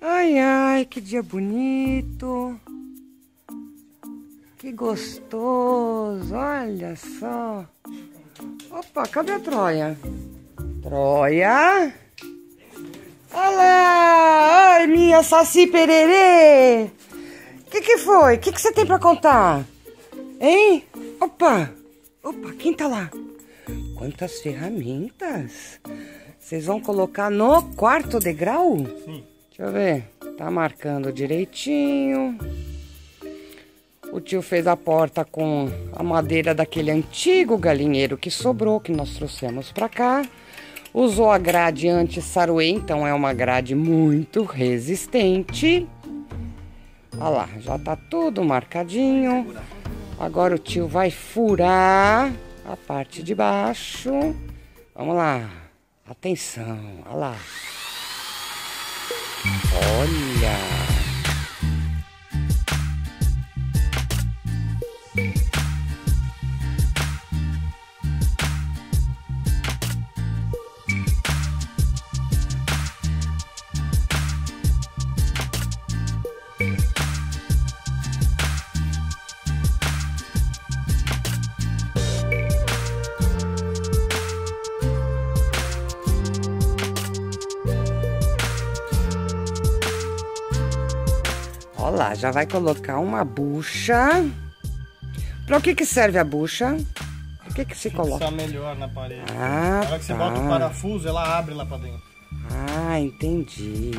Ai, ai, que dia bonito. Que gostoso, olha só. Opa, cadê a Troia? Troia? Olha lá! Ai, minha saci pererê! Que que foi? Que que você tem pra contar? Hein? Opa! Opa, quem tá lá? Quantas ferramentas! Vocês vão colocar no quarto degrau? Sim. Deixa eu ver. Tá marcando direitinho. O tio fez a porta com a madeira daquele antigo galinheiro que sobrou, que nós trouxemos pra cá. Usou a grade anti-saruê, então é uma grade muito resistente. Olha lá, já tá tudo marcadinho. Agora o tio vai furar a parte de baixo. Vamos lá. Atenção, olha lá. Olha. Olha lá, já vai colocar uma bucha. Pra o que que serve a bucha? O que que se coloca? Fixar melhor na parede. Ah, Na hora que você tá. bota o parafuso, ela abre lá pra dentro. Ah, entendi.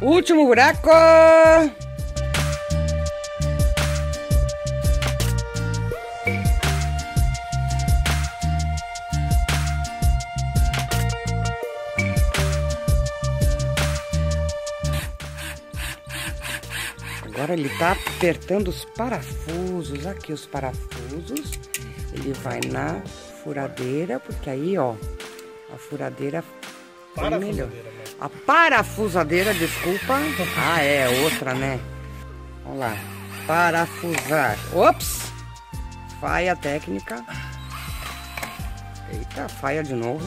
Último buraco! Agora ele tá apertando os parafusos. Aqui os parafusos. Ele vai na furadeira, porque aí, ó, a furadeira foi melhor. Né? A parafusadeira, desculpa. Ah, é, outra, né? Vamos lá. Parafusar. Ops! Faia técnica. Eita, faia de novo.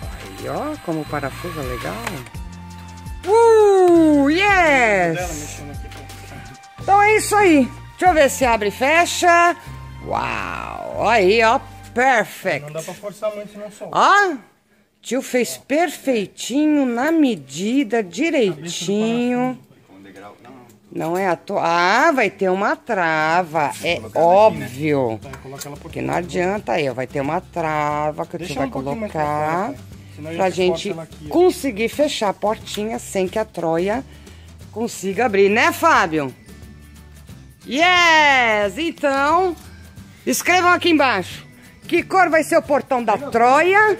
Aí, ó, como parafusa legal. É isso aí. Deixa eu ver se abre e fecha. Uau! Aí, ó. Perfect. Não dá pra forçar muito, não só. Ó, tio fez perfeitinho, na medida, direitinho. Não é à toa. Ah, vai ter uma trava. É óbvio. Um Porque pouquinho. não adianta aí, ó. Vai ter uma trava que o tio vai um colocar. pra a Pra gente aqui, conseguir fechar a portinha sem que a Troia consiga abrir, né, Fábio? Yes! Então, escrevam aqui embaixo. Que cor vai ser o portão da Troia?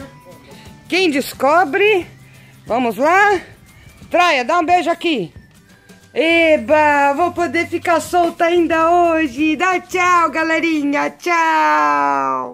Quem descobre? Vamos lá? Troia, dá um beijo aqui. Eba, vou poder ficar solta ainda hoje. Dá tchau, galerinha. Tchau.